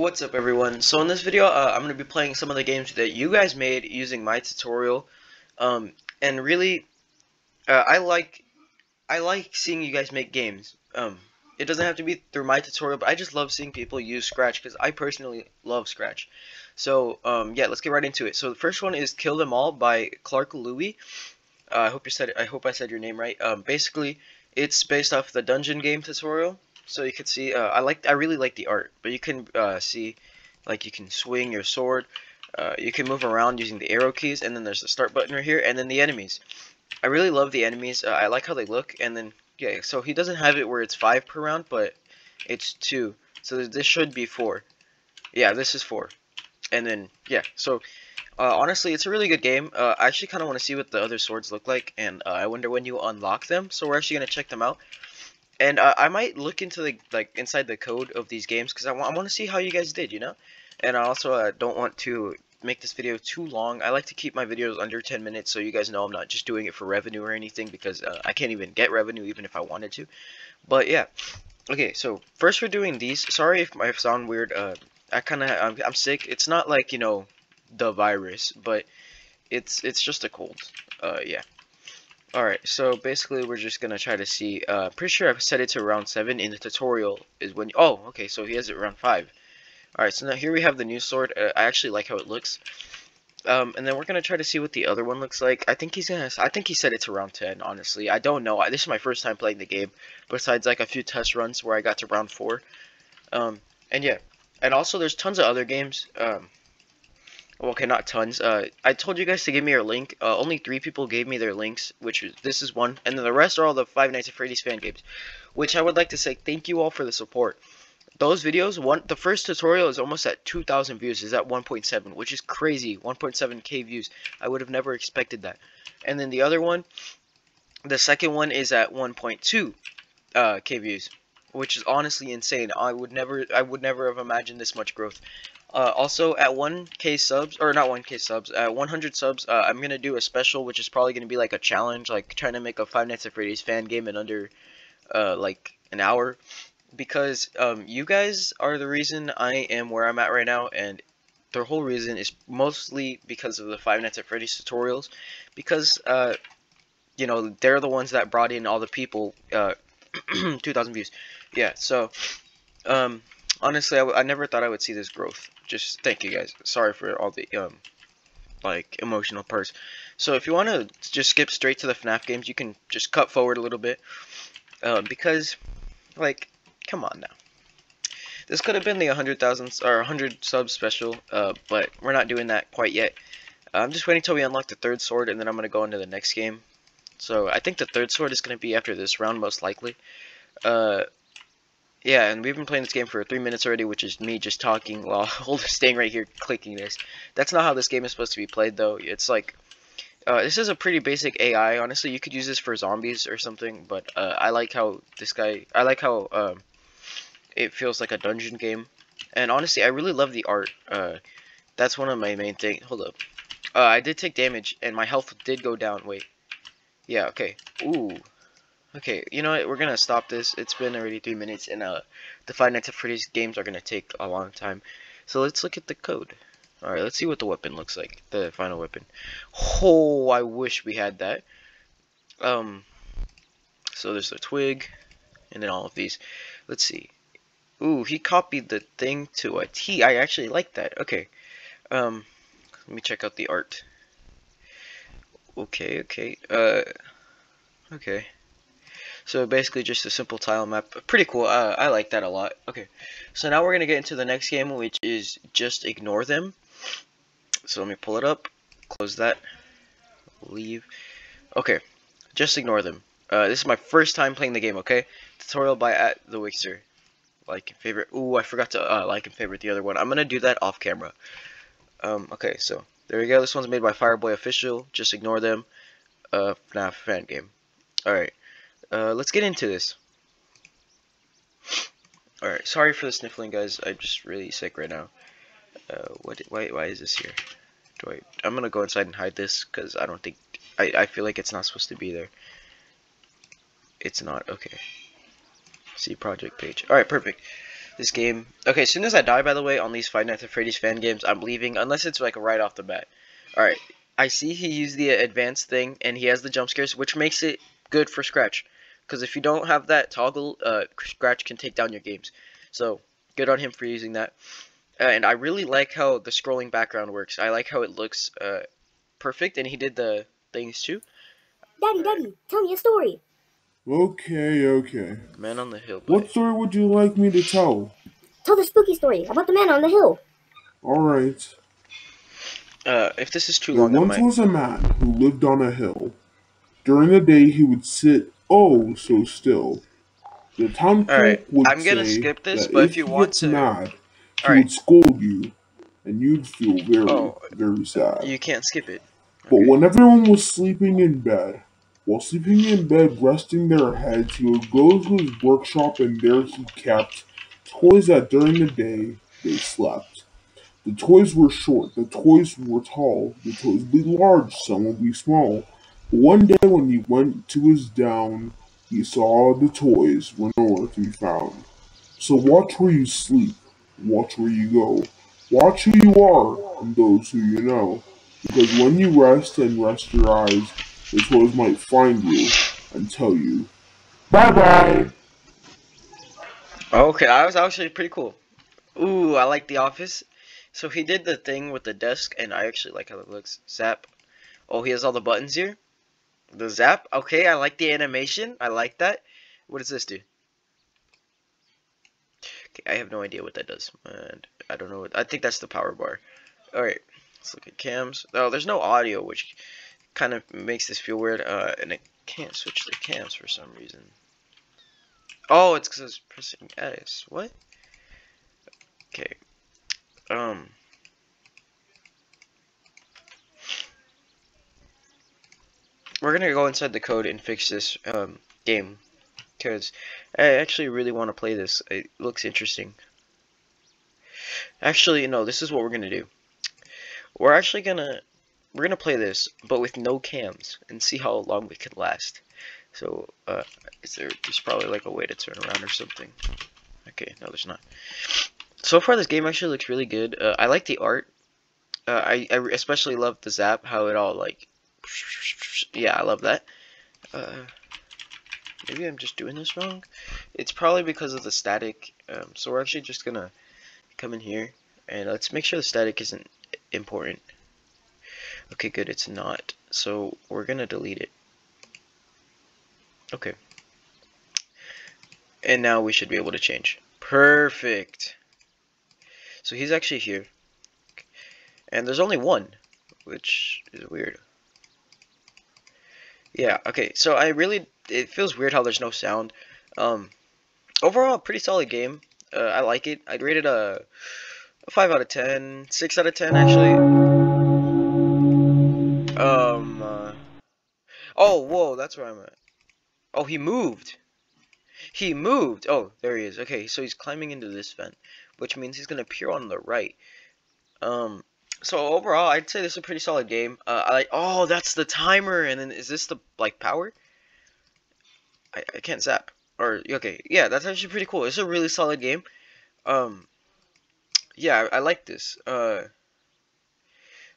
What's up everyone? So in this video uh, I'm going to be playing some of the games that you guys made using my tutorial. Um, and really uh, I like I like seeing you guys make games. Um, it doesn't have to be through my tutorial but I just love seeing people use Scratch because I personally love Scratch. So um, yeah let's get right into it. So the first one is Kill Them All by Clark Louie. Uh, I hope you said I hope I said your name right. Um, basically it's based off the dungeon game tutorial so you can see, uh, I like, I really like the art, but you can uh, see, like you can swing your sword, uh, you can move around using the arrow keys, and then there's the start button right here, and then the enemies. I really love the enemies. Uh, I like how they look, and then yeah. So he doesn't have it where it's five per round, but it's two. So this should be four. Yeah, this is four. And then yeah. So uh, honestly, it's a really good game. Uh, I actually kind of want to see what the other swords look like, and I wonder when you unlock them. So we're actually gonna check them out and uh, I might look into the like inside the code of these games because I, want I want to see how you guys did, you know. And I also uh, don't want to make this video too long. I like to keep my videos under 10 minutes so you guys know I'm not just doing it for revenue or anything because uh, I can't even get revenue even if I wanted to. But yeah, okay. So first we're doing these. Sorry if I sound weird. Uh, I kind of I'm, I'm sick. It's not like you know the virus, but it's it's just a cold. Uh, yeah. Alright, so basically we're just gonna try to see, uh, pretty sure I've set it to round 7 in the tutorial is when, oh, okay, so he has it round 5. Alright, so now here we have the new sword, uh, I actually like how it looks. Um, and then we're gonna try to see what the other one looks like. I think he's gonna, I think he set it to round 10, honestly. I don't know, this is my first time playing the game, besides like a few test runs where I got to round 4. Um, and yeah, and also there's tons of other games, um, okay, not tons. Uh, I told you guys to give me your link. Uh, only three people gave me their links, which is, this is one, and then the rest are all the Five Nights at Freddy's fan games. Which I would like to say thank you all for the support. Those videos, one, the first tutorial is almost at 2,000 views. Is at 1.7, which is crazy. 1.7k views. I would have never expected that. And then the other one, the second one is at 1.2 uh, k views, which is honestly insane. I would never, I would never have imagined this much growth. Uh, also, at 1k subs, or not 1k subs, at 100 subs, uh, I'm going to do a special, which is probably going to be like a challenge, like trying to make a Five Nights at Freddy's fan game in under, uh, like, an hour. Because, um, you guys are the reason I am where I'm at right now, and the whole reason is mostly because of the Five Nights at Freddy's tutorials. Because, uh, you know, they're the ones that brought in all the people, uh, 2,000 views. Yeah, so, um, honestly, I, I never thought I would see this growth just thank you guys. Sorry for all the um like emotional parts. So if you want to just skip straight to the FNAF games, you can just cut forward a little bit. Uh, because, like, come on now. This could have been the 100,000 or 100 sub special, uh, but we're not doing that quite yet. I'm just waiting till we unlock the third sword, and then I'm going to go into the next game. So I think the third sword is going to be after this round, most likely. Uh, yeah, and we've been playing this game for three minutes already, which is me just talking while staying right here clicking this. That's not how this game is supposed to be played, though. It's like, uh, this is a pretty basic AI. Honestly, you could use this for zombies or something, but uh, I like how this guy, I like how um, it feels like a dungeon game. And honestly, I really love the art. Uh, that's one of my main things. Hold up. Uh, I did take damage, and my health did go down. Wait. Yeah, okay. Ooh, Okay, you know what? We're gonna stop this. It's been already three minutes, and uh, the Five Nights at Freddy's games are gonna take a long time. So let's look at the code. All right, let's see what the weapon looks like. The final weapon. Oh, I wish we had that. Um, so there's the twig, and then all of these. Let's see. Ooh, he copied the thing to a T. I actually like that. Okay. Um, let me check out the art. Okay, okay. Uh, okay. So basically just a simple tile map. Pretty cool. Uh, I like that a lot. Okay. So now we're going to get into the next game, which is Just Ignore Them. So let me pull it up. Close that. Leave. Okay. Just Ignore Them. Uh, this is my first time playing the game, okay? Tutorial by at the Wixer. Like and favorite. Ooh, I forgot to uh, like and favorite the other one. I'm going to do that off camera. Um, okay, so there we go. This one's made by Fireboy Official. Just ignore them. Uh, FNAF fan game. Alright uh, let's get into this. Alright, sorry for the sniffling, guys. I'm just really sick right now. Uh, what? Why? Why is this here? Do I? I'm gonna go inside and hide this because I don't think I. I feel like it's not supposed to be there. It's not. Okay. See project page. All right, perfect. this game. Okay, as soon as I die, by the way, on these Five Nights at Freddy's fan games, I'm leaving, unless it's like right off the bat. Alright, I see he used the advanced thing, and he has the jump scares, which makes it good for Scratch. Because if you don't have that toggle, uh, Scratch can take down your games. So, good on him for using that. Uh, and I really like how the scrolling background works. I like how it looks uh, perfect, and he did the things too. Daddy, Daddy, tell me a story. Okay, okay. Man on the Hill. What story would you like me to tell? Tell the spooky story about the man on the hill. Alright. Uh, if this is too There long, I once might. was a man who lived on a hill. During the day, he would sit oh so still. The town would I'm gonna say skip this, that but if you want to- mad, he Alright. would scold you, and you'd feel very, Oh. very sad. You can't skip it. But Okay. when everyone was sleeping in bed, while sleeping in bed, resting their heads, he would go to his workshop and there he kept toys that during the day they slept. The toys were short, the toys were tall, the toys would be large, some would be small. One day when he went to his down, he saw the toys were nowhere to be found. So watch where you sleep, watch where you go, watch who you are and those who you know. Because when you rest and rest your eyes, the toys might find you and tell you, bye bye. Okay, that was actually pretty cool. Ooh, I like The Office. So he did the thing with the desk, and I actually like how it looks. Zap. Oh, he has all the buttons here. The zap. Okay, I like the animation. I like that. What does this do? Okay, I have no idea what that does, and I don't know. What, I think that's the power bar. All right, let's look at cams. Oh, there's no audio, which kind of makes this feel weird. Uh, and it can't switch the cams for some reason. Oh, it's because I was pressing S. What? Okay. Um. We're gonna go inside the code and fix this um, game because I actually really want to play this. It looks interesting. Actually, no. This is what we're gonna do. We're actually gonna we're gonna play this, but with no cams and see how long we can last. So, uh, is there? There's probably like a way to turn around or something. Okay, no, there's not. So far, this game actually looks really good. Uh, I like the art. Uh, I, I especially love the zap, how it all like. Yeah, I love that. Uh, maybe I'm just doing this wrong. It's probably because of the static. Um, so we're actually just gonna come in here and let's make sure the static isn't important. Okay, good. It's not. So we're gonna delete it. Okay. And now we should be able to change. Perfect. So he's actually here. And there's only one, which is weird. Yeah, okay. So I really it feels weird how there's no sound. Um overall pretty solid game. Uh, I like it. I'd rate it a, a 5 out of 10, 6 out of 10 actually. Um uh, Oh, whoa, that's where I'm at. Oh, he moved. He moved. Oh, there he is. Okay, so he's climbing into this vent, which means he's gonna appear on the right. Um, so overall, I'd say this is a pretty solid game. Uh, I like. Oh, that's the timer, and then is this the like power? I I can't zap. Or okay, yeah, that's actually pretty cool. It's a really solid game. Um, yeah, I, I like this. Uh,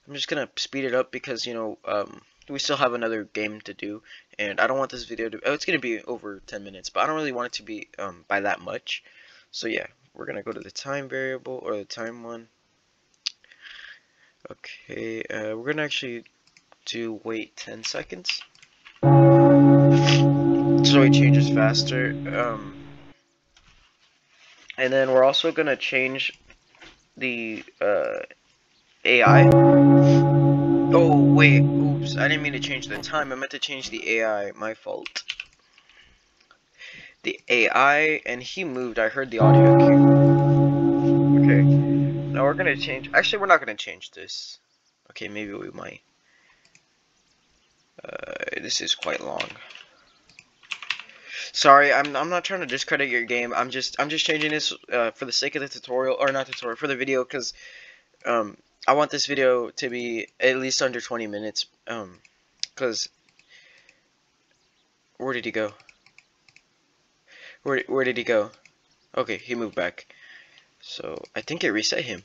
I'm just gonna speed it up because you know um we still have another game to do and I don't want this video to oh it's gonna be over 10 minutes but I don't really want it to be um by that much so yeah we're gonna go to the time variable or the time one okay uh, we're gonna actually do wait 10 seconds so it changes faster um and then we're also gonna change the uh AI Oh, wait, oops, I didn't mean to change the time, I meant to change the AI, my fault. The AI, and he moved, I heard the audio cue. We're gonna change, actually we're not gonna change this. Okay, maybe we might. Uh, this is quite long. Sorry, I'm, I'm not trying to discredit your game, I'm just, I'm just changing this, uh, for the sake of the tutorial, or not tutorial, for the video, because, um, I want this video to be at least under 20 minutes, um, cause, where did he go? Where, where did he go? Okay, he moved back. So I think it reset him.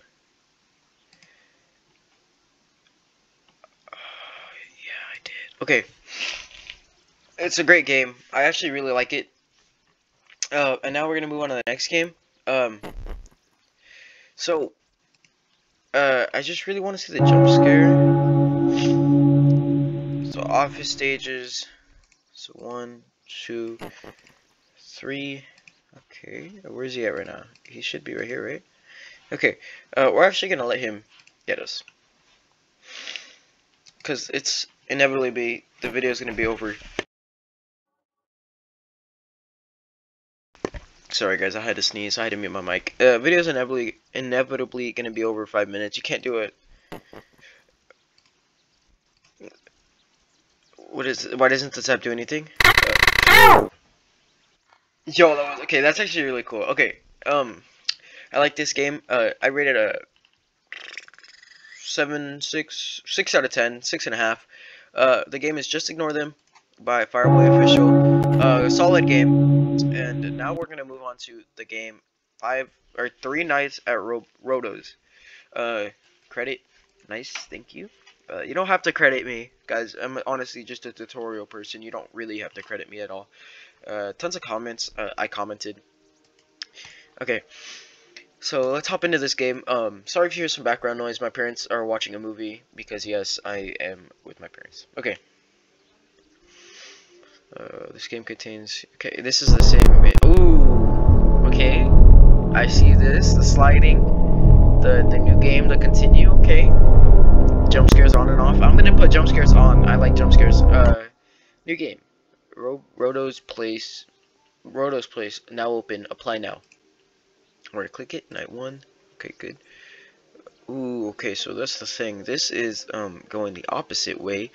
yeah, I did. Okay. It's a great game. I actually really like it. Uh, and now we're gonna move on to the next game. Um, so, uh, I just really want to see the jump scare. So office stages. So one, two, three. Okay, where's he at right now? He should be right here, right? Okay, uh, we're actually gonna let him get us. Cause it's inevitably be the video is gonna be over Sorry guys, I had to sneeze. I had to mute my mic. Uh, video's inevitably inevitably gonna be over five minutes. You can't do it. What is? Why doesn't this app do anything? Uh, yo, that was okay. That's actually really cool. Okay, um, I like this game. Uh, I rated a seven, six, six out of ten, six and a half. Uh, the game is Just Ignore Them by Fireboy Official. Uh, solid game. And now we're gonna move on to the game five or three nights at Ro Rotos. Uh, credit, nice, thank you. Uh, you don't have to credit me, guys. I'm honestly just a tutorial person. You don't really have to credit me at all. Uh, tons of comments. Uh, I commented. Okay, so let's hop into this game. Um, sorry if you hear some background noise. My parents are watching a movie because yes, I am with my parents. Okay. Uh, this game contains. Okay, this is the same. Ooh. Okay. I see this. The sliding. The the new game. The continue. Okay. Jump scares on and off. I'm gonna put jump scares on. I like jump scares. Uh, new game. Ro Roto's place. Roto's place now open. Apply now. Alright, click it. Night one. Okay, good. Ooh, okay, so that's the thing. This is um going the opposite way,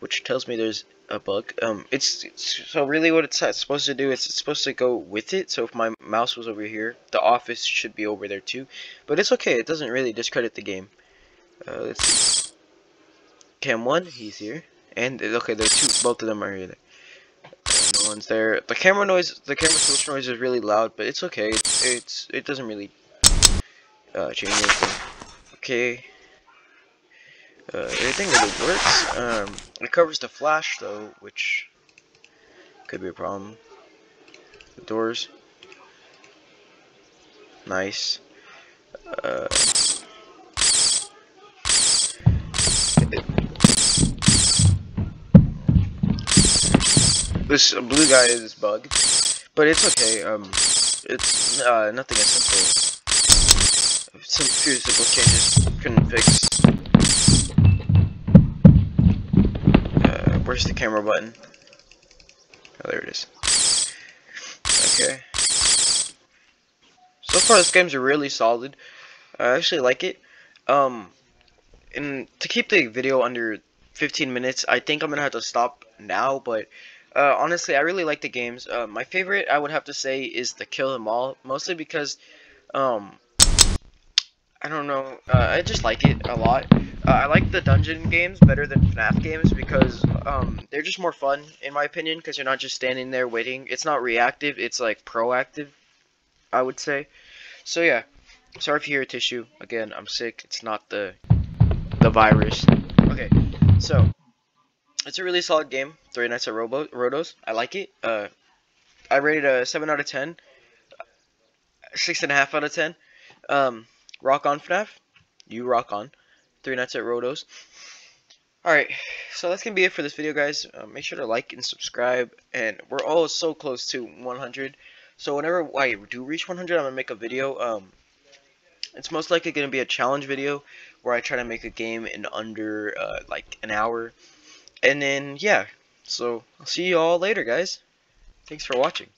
which tells me there's a bug. Um, it's, it's, so really what it's supposed to do is it's supposed to go with it. So if my mouse was over here, the office should be over there too. But it's okay. It doesn't really discredit the game. Uh, let's see. Cam one, he's here, and okay, there two. Both of them are here. No one's there. The camera noise, the camera switch noise is really loud, but it's okay. It's, it's it doesn't really uh, change anything. Okay. Uh, everything really works. Um, it covers the flash though, which could be a problem. The doors. Nice. Uh, this blue guy is bugged, but it's okay. Um, it's uh, nothing as simple. Some few simple changes couldn't fix Where's the camera button? Oh, there it is. Okay. So far, this game's really solid. I actually like it. Um, and to keep the video under 15 minutes, I think I'm gonna have to stop now. But uh, honestly, I really like the games. Uh, my favorite, I would have to say, is the Kill 'Em All, mostly because um, I don't know. Uh, I just like it a lot. Uh, I like the dungeon games better than FNAF games because um, they're just more fun, in my opinion, because you're not just standing there waiting. It's not reactive, it's like proactive, I would say. So yeah, sorry if you hear a tissue. Again, I'm sick. It's not the the virus. Okay, so it's a really solid game. Three Nights at Robo Rotos. I like it. Uh, I rated a seven out of ten. Six and a half out of ten. Um, rock on FNAF. You rock on. Three Nights at Rotos. Alright, so that's going to be it for this video, guys. Uh, make sure to like and subscribe. And we're all so close to 100. So whenever I do reach 100, I'm going to make a video. Um, it's most likely going to be a challenge video where I try to make a game in under uh, like an hour. And then, yeah. So, I'll see you all later, guys. Thanks for watching.